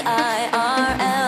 I R L.